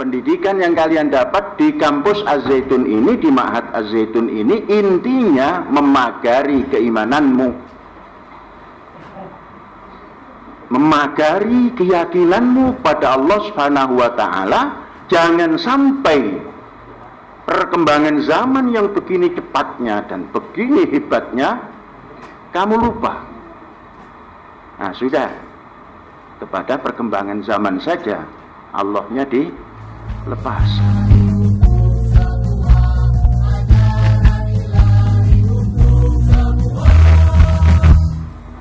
pendidikan yang kalian dapat di kampus Az-Zaitun ini, di Ma'had Az-Zaitun ini intinya memagari keimananmu. Memagari keyakinanmu pada Allah Subhanahu wa taala, jangan sampai perkembangan zaman yang begini cepatnya dan begini hebatnya kamu lupa. Nah, sudah kepada perkembangan zaman saja Allahnya di lepas.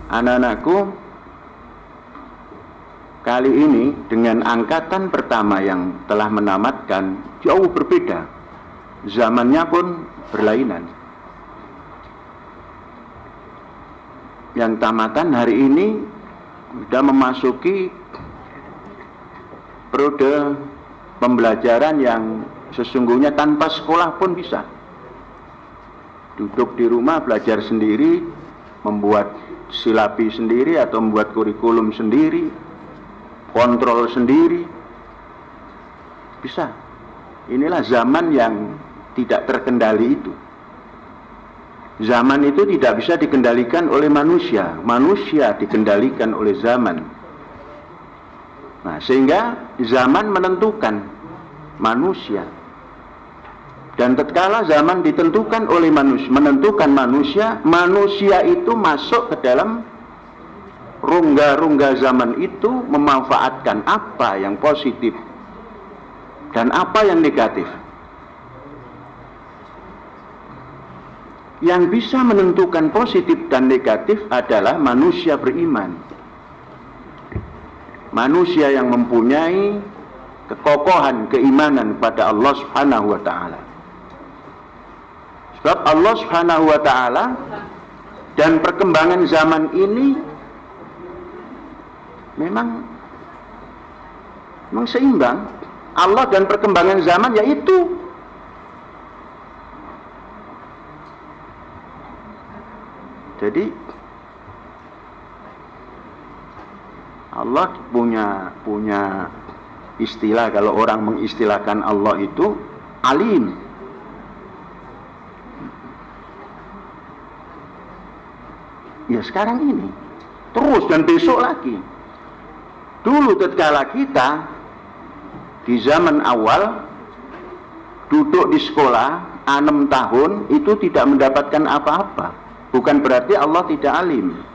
Anak-anakku kali ini dengan angkatan pertama yang telah menamatkan jauh berbeda zamannya pun berlainan. Yang tamatan hari ini sudah memasuki periode pembelajaran yang sesungguhnya tanpa sekolah pun bisa. Duduk di rumah belajar sendiri, membuat silapi sendiri atau membuat kurikulum sendiri, kontrol sendiri. Bisa. Inilah zaman yang tidak terkendali itu. Zaman itu tidak bisa dikendalikan oleh manusia, manusia dikendalikan oleh zaman. Nah, sehingga zaman menentukan manusia. Dan tatkala zaman ditentukan oleh manusia, menentukan manusia, manusia itu masuk ke dalam rongga-rongga zaman itu memanfaatkan apa yang positif dan apa yang negatif. Yang bisa menentukan positif dan negatif adalah manusia beriman manusia yang mempunyai kekokohan keimanan pada Allah Subhanahu wa taala. Sebab Allah Subhanahu wa taala dan perkembangan zaman ini memang memang seimbang. Allah dan perkembangan zaman yaitu Jadi Allah punya punya istilah kalau orang mengistilahkan Allah itu alim. Ya sekarang ini terus dan besok lagi. Dulu tatkala kita di zaman awal duduk di sekolah enam tahun itu tidak mendapatkan apa-apa. Bukan berarti Allah tidak alim.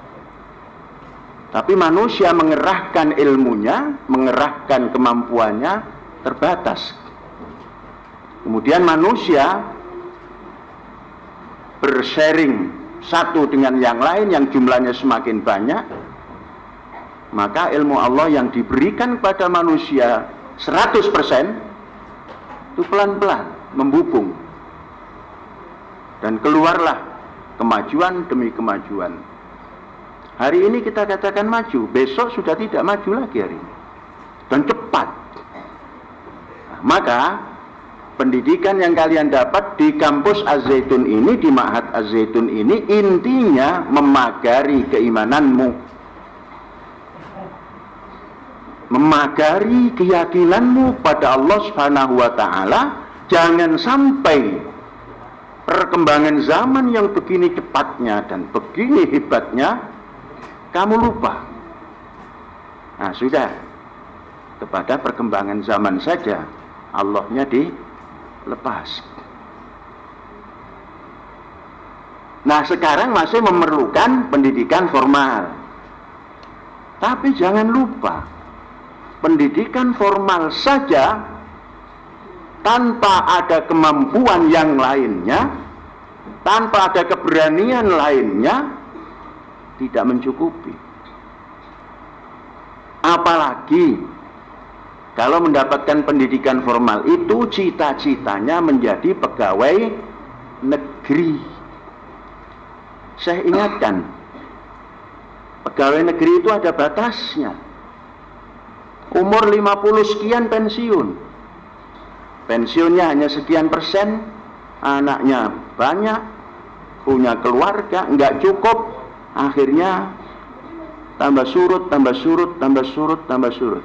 Tapi manusia mengerahkan ilmunya, mengerahkan kemampuannya terbatas. Kemudian manusia bersharing satu dengan yang lain yang jumlahnya semakin banyak, maka ilmu Allah yang diberikan kepada manusia 100% itu pelan-pelan membubung. Dan keluarlah kemajuan demi kemajuan. Hari ini kita katakan maju, besok sudah tidak maju lagi hari ini. Dan cepat. Nah, maka pendidikan yang kalian dapat di kampus Az-Zaitun ini, di Ma'had Az-Zaitun ini intinya memagari keimananmu. Memagari keyakinanmu pada Allah Subhanahu wa taala, jangan sampai perkembangan zaman yang begini cepatnya dan begini hebatnya kamu lupa. Nah, sudah. Kepada perkembangan zaman saja Allahnya dilepas. Nah, sekarang masih memerlukan pendidikan formal. Tapi jangan lupa, pendidikan formal saja tanpa ada kemampuan yang lainnya, tanpa ada keberanian lainnya, tidak mencukupi. Apalagi kalau mendapatkan pendidikan formal itu cita-citanya menjadi pegawai negeri. Saya ingatkan, pegawai negeri itu ada batasnya. Umur 50 sekian pensiun. Pensiunnya hanya sekian persen, anaknya banyak, punya keluarga, nggak cukup, akhirnya tambah surut, tambah surut, tambah surut, tambah surut.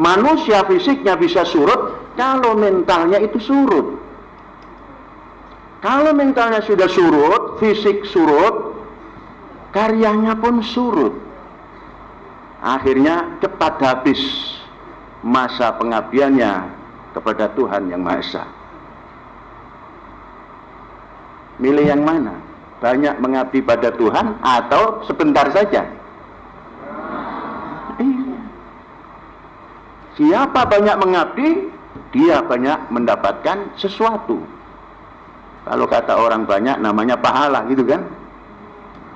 manusia fisiknya bisa surut kalau mentalnya itu surut. Kalau mentalnya sudah surut, fisik surut, karyanya pun surut. Akhirnya cepat habis masa pengabdiannya kepada Tuhan yang Maha Esa. Milih yang mana? Banyak mengabdi pada Tuhan atau sebentar saja? Iya. Siapa banyak mengabdi, dia banyak mendapatkan sesuatu. Kalau kata orang banyak namanya pahala gitu kan.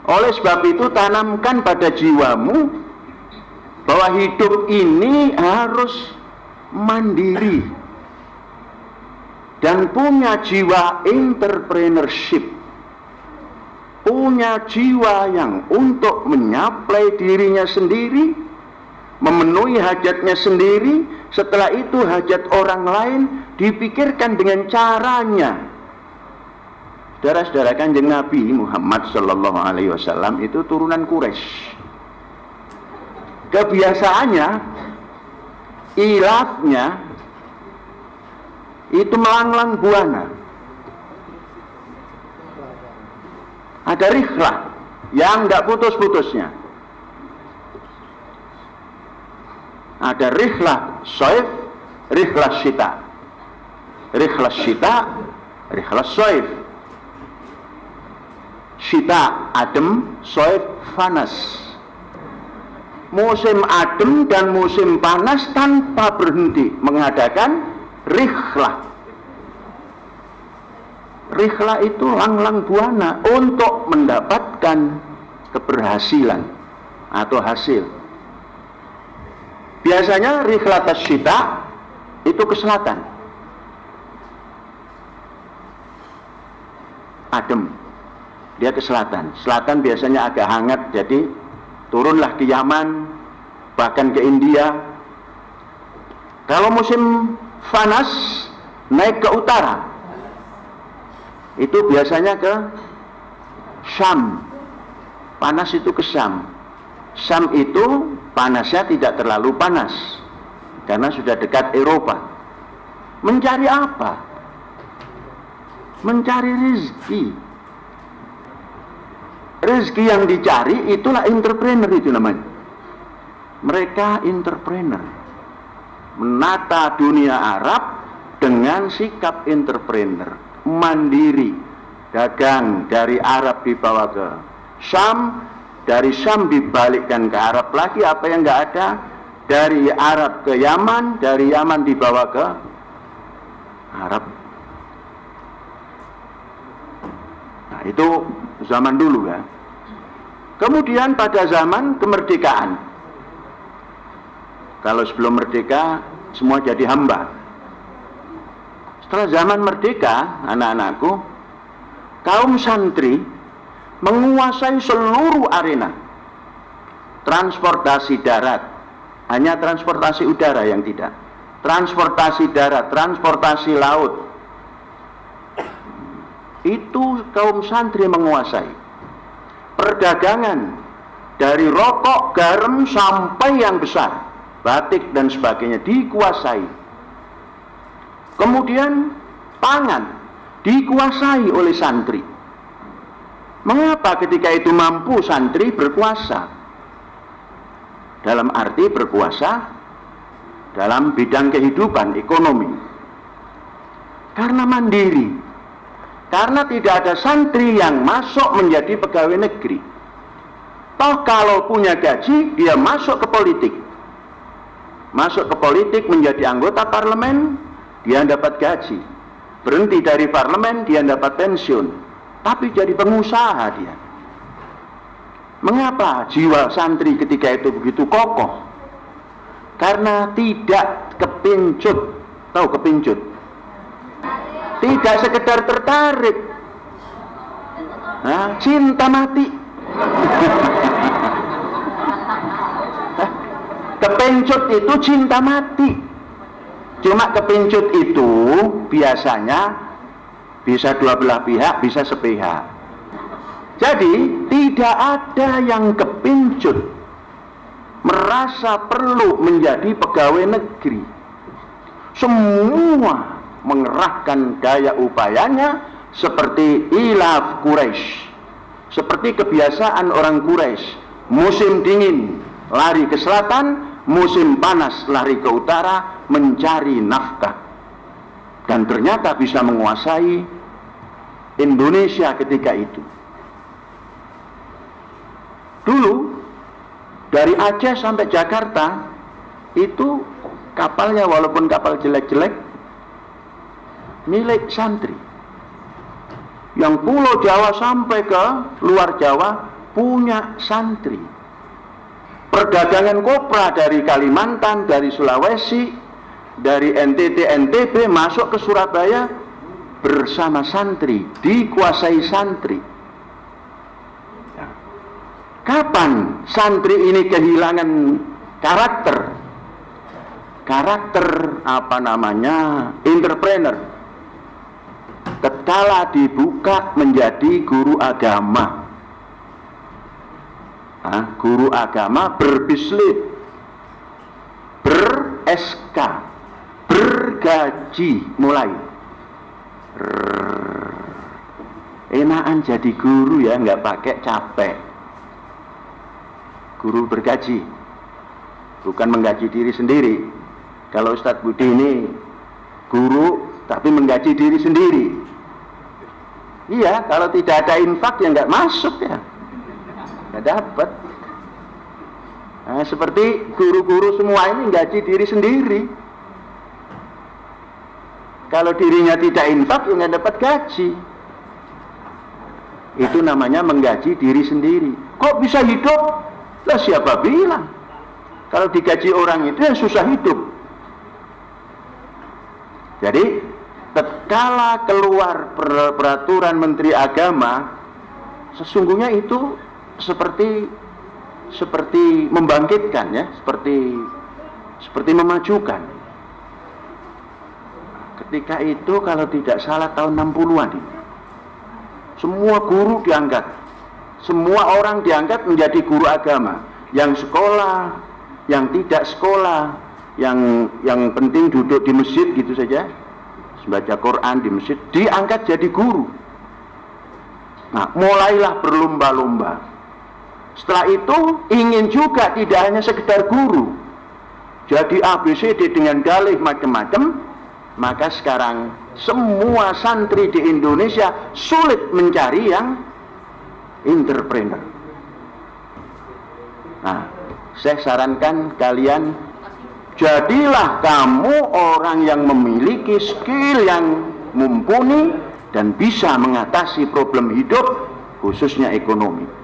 Oleh sebab itu tanamkan pada jiwamu bahwa hidup ini harus mandiri dan punya jiwa entrepreneurship punya jiwa yang untuk menyaplai dirinya sendiri memenuhi hajatnya sendiri setelah itu hajat orang lain dipikirkan dengan caranya Saudara-saudara kanjeng Nabi Muhammad Sallallahu Alaihi Wasallam itu turunan Quraisy. Kebiasaannya, ilafnya itu melanglang buana. Ada rihlah yang tidak putus-putusnya. Ada rihlah soif, rihlah syita. Rihlah syita, rihlah soif Sita adem, soif panas. Musim adem dan musim panas tanpa berhenti mengadakan rihlah. Rihlah itu lang-lang buana untuk mendapatkan keberhasilan atau hasil. Biasanya rihlah tasyita itu ke selatan. Adem dia ke selatan. Selatan biasanya agak hangat, jadi turunlah ke Yaman, bahkan ke India. Kalau musim panas, naik ke utara. Itu biasanya ke Syam. Panas itu ke Syam. Syam itu panasnya tidak terlalu panas karena sudah dekat Eropa. Mencari apa? Mencari rezeki rezeki yang dicari itulah entrepreneur itu namanya mereka entrepreneur menata dunia Arab dengan sikap entrepreneur mandiri dagang dari Arab dibawa ke Syam dari Syam dibalikkan ke Arab lagi apa yang nggak ada? Dari Arab ke Yaman dari Yaman dibawa ke Arab. Nah itu zaman dulu ya. Kemudian pada zaman kemerdekaan, kalau sebelum merdeka semua jadi hamba. Setelah zaman merdeka, anak-anakku, kaum santri menguasai seluruh arena transportasi darat, hanya transportasi udara yang tidak. Transportasi darat, transportasi laut. Itu kaum santri menguasai perdagangan dari rokok, garam sampai yang besar, batik dan sebagainya dikuasai. Kemudian pangan dikuasai oleh santri. Mengapa ketika itu mampu santri berkuasa? Dalam arti berkuasa dalam bidang kehidupan ekonomi. Karena mandiri, karena tidak ada santri yang masuk menjadi pegawai negeri. Toh kalau punya gaji, dia masuk ke politik. Masuk ke politik menjadi anggota parlemen, dia dapat gaji. Berhenti dari parlemen, dia dapat pensiun. Tapi jadi pengusaha dia. Mengapa jiwa santri ketika itu begitu kokoh? Karena tidak kepincut. Tahu kepincut? tidak sekedar tertarik nah, cinta mati kepencut itu cinta mati cuma kepencut itu biasanya bisa dua belah pihak bisa sepihak jadi tidak ada yang kepincut merasa perlu menjadi pegawai negeri. Semua mengerahkan daya upayanya seperti ilaf Quraisy. Seperti kebiasaan orang Quraisy, musim dingin lari ke selatan, musim panas lari ke utara mencari nafkah. Dan ternyata bisa menguasai Indonesia ketika itu. Dulu dari Aceh sampai Jakarta itu kapalnya walaupun kapal jelek-jelek milik santri. Yang pulau Jawa sampai ke luar Jawa punya santri. Perdagangan kopra dari Kalimantan, dari Sulawesi, dari NTT, NTB masuk ke Surabaya bersama santri, dikuasai santri. Kapan santri ini kehilangan karakter? Karakter apa namanya? Entrepreneur. Tatkala dibuka menjadi guru agama. Nah, guru agama berbisnis, ber-SK, bergaji mulai. Enakan jadi guru ya, nggak pakai capek. Guru bergaji bukan menggaji diri sendiri. Kalau Ustadz Budi ini guru tapi menggaji diri sendiri. Iya kalau tidak ada infak ya nggak masuk ya dapat. Nah, seperti guru-guru semua ini gaji diri sendiri. Kalau dirinya tidak infak ya nggak dapat gaji. Itu namanya menggaji diri sendiri. Kok bisa hidup? Lah siapa bilang? Kalau digaji orang itu yang susah hidup. Jadi tatkala keluar peraturan Menteri Agama, sesungguhnya itu seperti seperti membangkitkan ya, seperti seperti memajukan. Ketika itu kalau tidak salah tahun 60-an ini. Semua guru diangkat semua orang diangkat menjadi guru agama. Yang sekolah, yang tidak sekolah, yang yang penting duduk di masjid gitu saja, membaca Quran di masjid, diangkat jadi guru. Nah, mulailah berlomba-lomba. Setelah itu ingin juga tidak hanya sekedar guru. Jadi ABCD dengan dalih macam-macam, maka sekarang semua santri di Indonesia sulit mencari yang entrepreneur. Nah, saya sarankan kalian jadilah kamu orang yang memiliki skill yang mumpuni dan bisa mengatasi problem hidup khususnya ekonomi.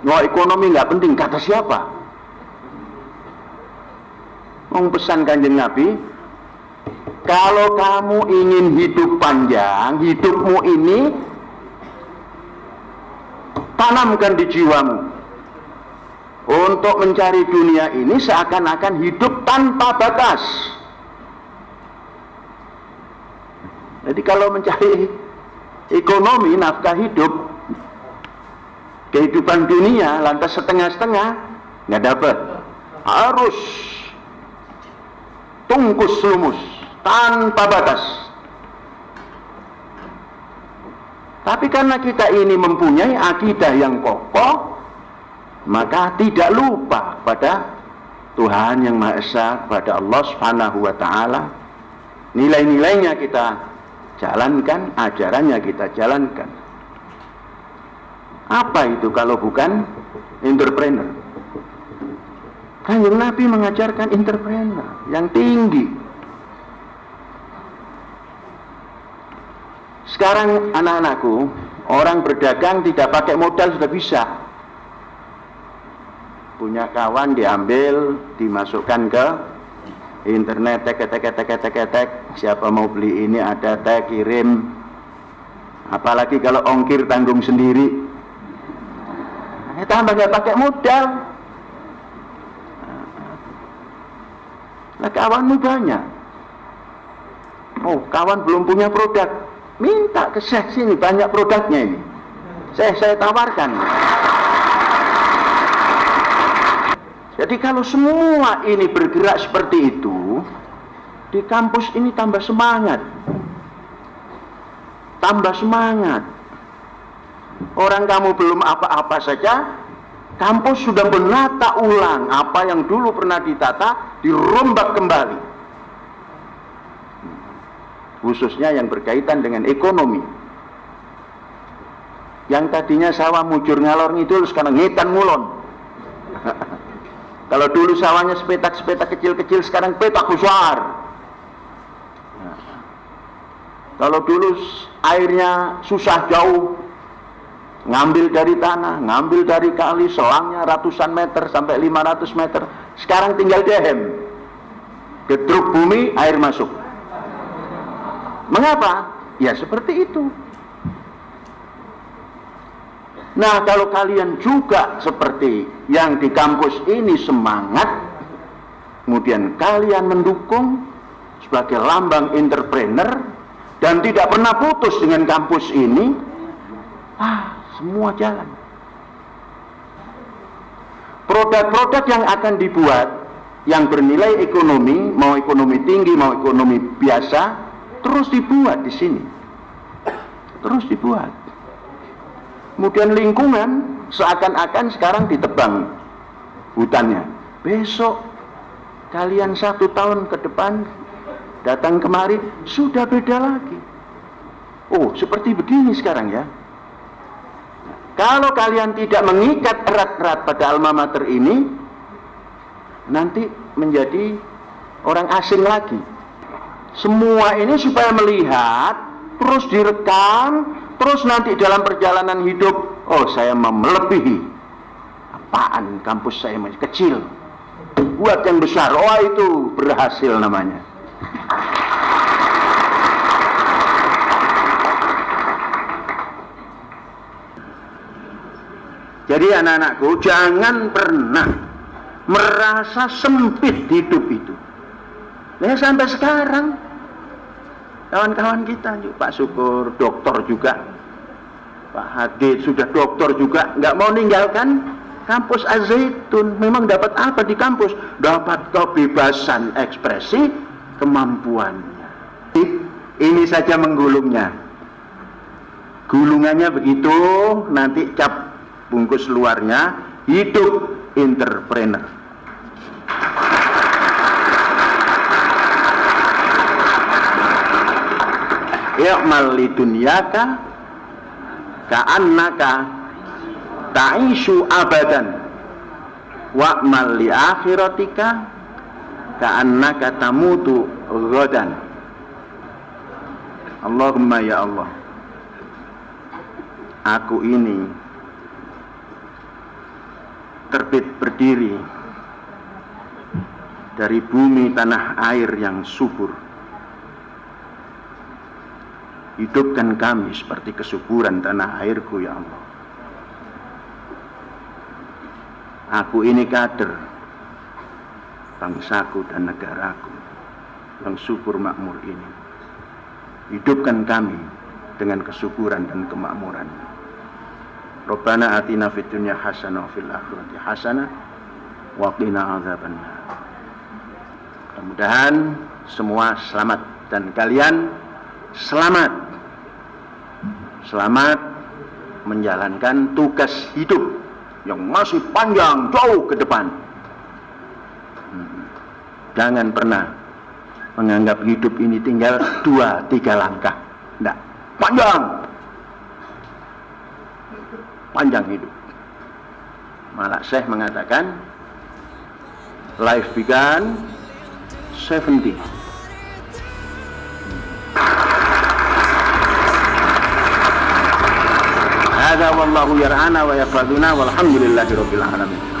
Wah ekonomi nggak penting kata siapa? Mau pesan kanjeng Nabi, kalau kamu ingin hidup panjang, hidupmu ini tanamkan di jiwamu untuk mencari dunia ini seakan-akan hidup tanpa batas. Jadi kalau mencari ekonomi, nafkah hidup, kehidupan dunia lantas setengah-setengah nggak dapat. Harus tungkus lumus tanpa batas. Tapi karena kita ini mempunyai akidah yang kokoh, maka tidak lupa pada Tuhan yang Maha Esa, pada Allah Subhanahu wa taala. Nilai-nilainya kita jalankan, ajarannya kita jalankan. Apa itu kalau bukan entrepreneur? Kanjeng Nabi mengajarkan entrepreneur yang tinggi, Sekarang anak-anakku, orang berdagang tidak pakai modal sudah bisa. Punya kawan diambil, dimasukkan ke internet, tek tek tek tek tek siapa mau beli ini ada tek kirim. Apalagi kalau ongkir tanggung sendiri. Tambah nggak pakai modal. Nah, kawanmu banyak. Oh, kawan belum punya produk Minta ke Syekh sini banyak produknya ini. Saya saya tawarkan. Jadi kalau semua ini bergerak seperti itu, di kampus ini tambah semangat. Tambah semangat. Orang kamu belum apa-apa saja, kampus sudah menata ulang apa yang dulu pernah ditata, dirombak kembali. Khususnya yang berkaitan dengan ekonomi. Yang tadinya sawah mujur ngalor ngidul sekarang ngetan ngulon. Kalau dulu sawahnya sepetak-sepetak kecil-kecil, sekarang petak besar. Kalau dulu airnya susah jauh, ngambil dari tanah, ngambil dari kali, selangnya ratusan meter sampai 500 meter. Sekarang tinggal dehem. Gedruk bumi, air masuk. Mengapa? Ya seperti itu. Nah kalau kalian juga seperti yang di kampus ini semangat, kemudian kalian mendukung sebagai lambang entrepreneur dan tidak pernah putus dengan kampus ini, ah semua jalan. Produk-produk yang akan dibuat yang bernilai ekonomi, mau ekonomi tinggi, mau ekonomi biasa, terus dibuat di sini. Terus dibuat. Kemudian lingkungan seakan-akan sekarang ditebang hutannya. Besok kalian satu tahun ke depan datang kemari sudah beda lagi. Oh, seperti begini sekarang ya. Kalau kalian tidak mengikat erat-erat pada alma mater ini, nanti menjadi orang asing lagi. Semua ini supaya melihat, terus direkam, Terus nanti dalam perjalanan hidup, oh saya melebihi. Apaan kampus saya masih kecil. Buat yang besar, oh itu berhasil namanya. Jadi anak-anakku jangan pernah merasa sempit hidup itu. Ya sampai sekarang. Kawan-kawan kita Pak Syukur dokter juga. Pak Hadid sudah dokter juga nggak mau ninggalkan kampus Azaitun memang dapat apa di kampus? Dapat kebebasan ekspresi kemampuannya. Ini saja menggulungnya. Gulungannya begitu nanti cap bungkus luarnya hidup entrepreneur. I'mal lidunyaka ka'annaka ta'ishu abadan. Wa'mal li akhiratika ka'annaka tamutu ghadan. Allahumma ya Allah aku ini terbit berdiri dari bumi tanah air yang subur Hidupkan kami seperti kesuburan tanah airku ya Allah. Aku ini kader bangsaku dan negaraku yang subur makmur ini. Hidupkan kami dengan kesuburan dan kemakmuran. Rabbana atina fid dunya hasanah fil akhirati hasanah wa qina adzabannar. Mudah-mudahan semua selamat dan kalian selamat selamat menjalankan tugas hidup yang masih panjang jauh ke depan. Hmm. Jangan pernah menganggap hidup ini tinggal dua tiga langkah. Tidak, panjang panjang hidup. Malah Syekh mengatakan life began 70. Wallahu yar'ana wa walhamdulillahi rabbil alamin.